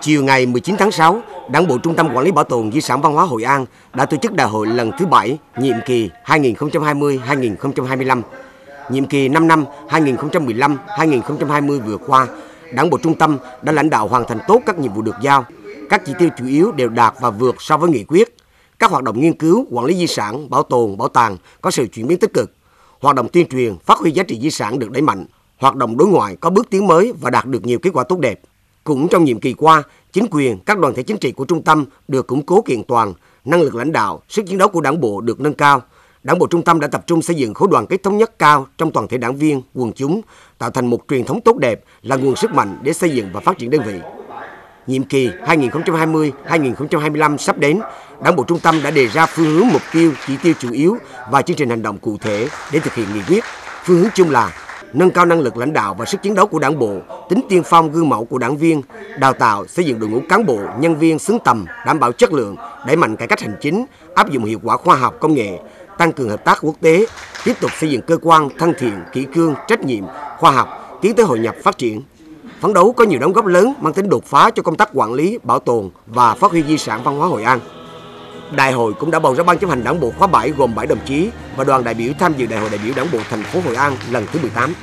Chiều ngày 19 tháng 6, Đảng bộ Trung tâm Quản lý Bảo tồn Di sản Văn hóa Hội An đã tổ chức đại hội lần thứ 7, nhiệm kỳ 2020-2025. Nhiệm kỳ 5 năm 2015-2020 vừa qua, Đảng bộ Trung tâm đã lãnh đạo hoàn thành tốt các nhiệm vụ được giao. Các chỉ tiêu chủ yếu đều đạt và vượt so với nghị quyết. Các hoạt động nghiên cứu, quản lý di sản, bảo tồn, bảo tàng có sự chuyển biến tích cực. Hoạt động tuyên truyền, phát huy giá trị di sản được đẩy mạnh. Hoạt động đối ngoại có bước tiến mới và đạt được nhiều kết quả tốt đẹp. Cũng trong nhiệm kỳ qua, chính quyền, các đoàn thể chính trị của trung tâm được củng cố kiện toàn, năng lực lãnh đạo, sức chiến đấu của đảng bộ được nâng cao. Đảng bộ trung tâm đã tập trung xây dựng khối đoàn kết thống nhất cao trong toàn thể đảng viên, quần chúng, tạo thành một truyền thống tốt đẹp là nguồn sức mạnh để xây dựng và phát triển đơn vị. Nhiệm kỳ 2020-2025 sắp đến, Đảng bộ trung tâm đã đề ra phương hướng mục tiêu, chỉ tiêu chủ yếu và chương trình hành động cụ thể để thực hiện nghị quyết. Phương hướng chung là nâng cao năng lực lãnh đạo và sức chiến đấu của đảng bộ, tính tiên phong gương mẫu của đảng viên, đào tạo, xây dựng đội ngũ cán bộ, nhân viên xứng tầm, đảm bảo chất lượng, đẩy mạnh cải cách hành chính, áp dụng hiệu quả khoa học công nghệ, tăng cường hợp tác quốc tế, tiếp tục xây dựng cơ quan thân thiện, kỷ cương, trách nhiệm, khoa học, tiến tới hội nhập phát triển. Phấn đấu có nhiều đóng góp lớn mang tính đột phá cho công tác quản lý, bảo tồn và phát huy di sản văn hóa Hội An. Đại hội cũng đã bầu ra ban chấp hành đảng bộ khóa 7 gồm 7 đồng chí và đoàn đại biểu tham dự đại hội đại biểu đảng bộ thành phố Hội An lần thứ 18.